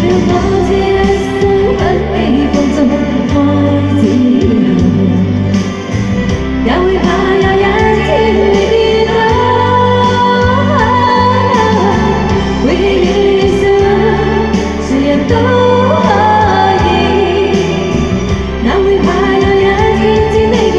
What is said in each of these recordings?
原谅我这一生不羁放纵爱自由也会怕有一天会跌倒了谁人都可以哪会怕有一天我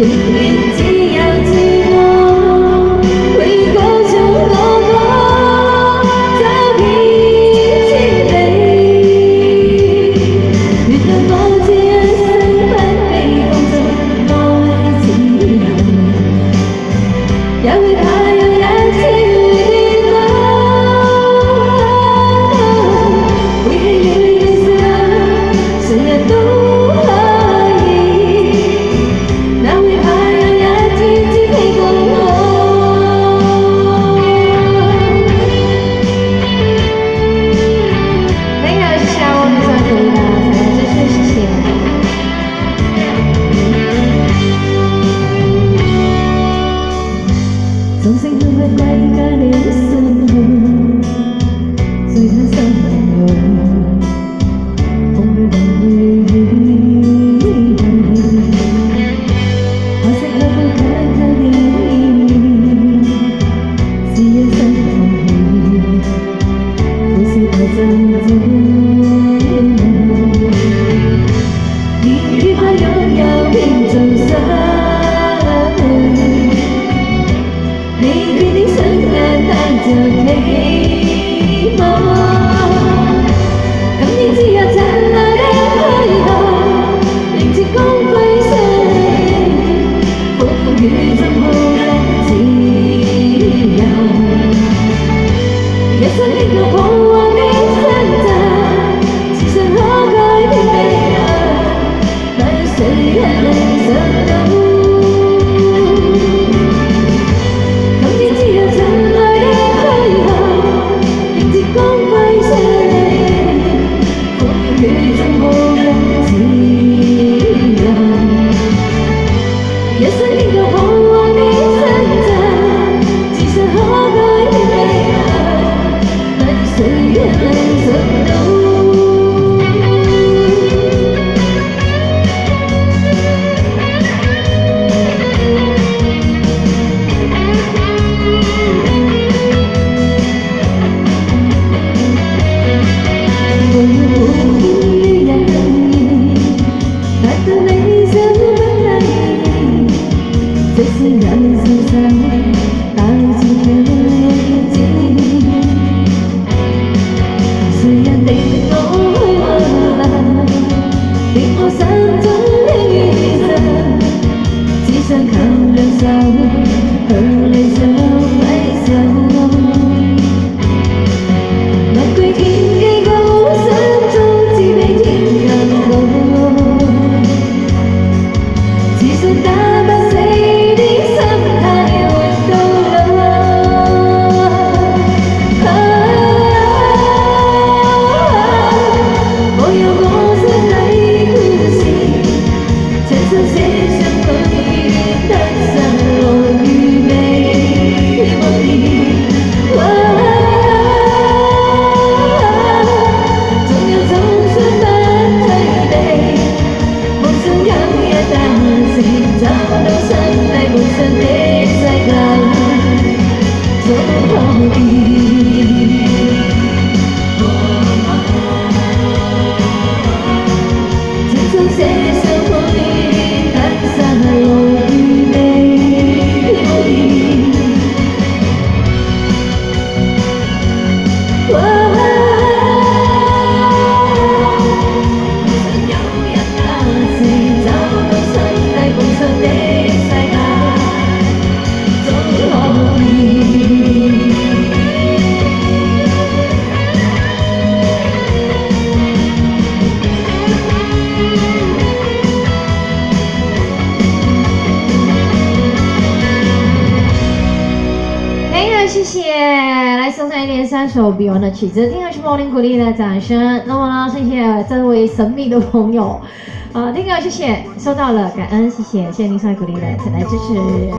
你的眼。today 连三首 Beyond 的曲子，听下去莫林鼓励的掌声。那么呢，谢谢这位神秘的朋友，啊，那个谢谢，收到了，感恩，谢谢，谢谢您送来鼓励的，再来支持。